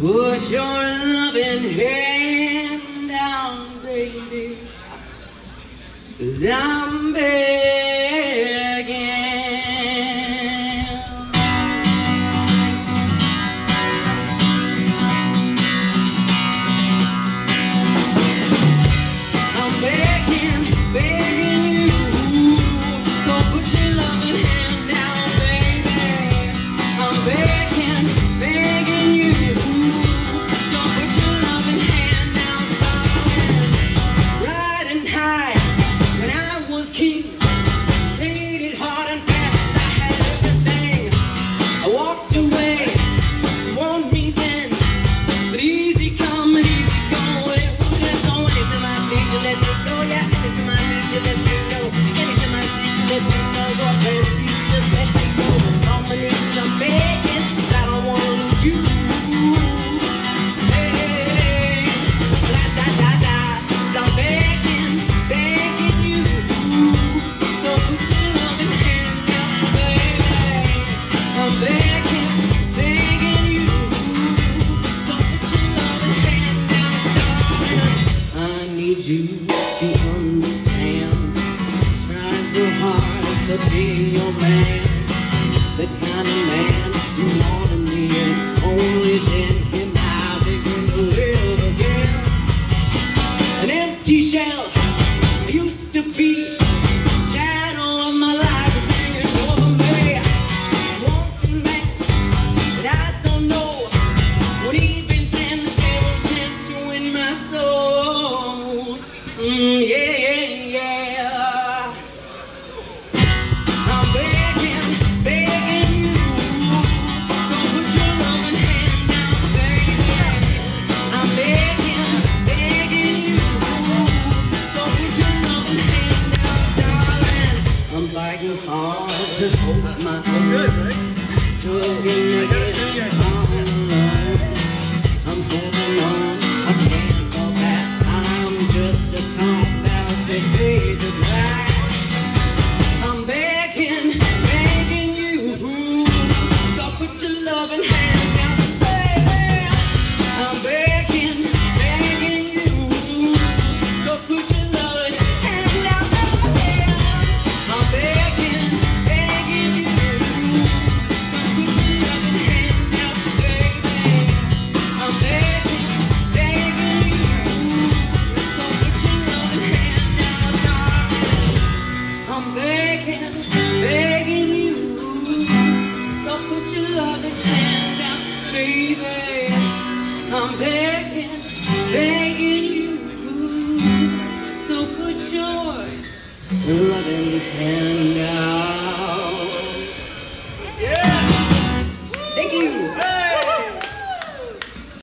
Put your loving hand down, baby. Cause I'm baby. de te amo. fighting hard to hold my own. Good, right? I'm holding on, I can't go back. I'm just a combatant, paid to black. I'm begging, begging you to put your loving hand. baby, I'm begging.